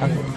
啊。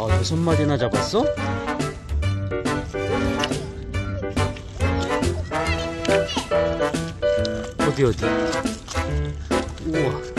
와 여섯 마리나 잡았어? 어디 어디 우와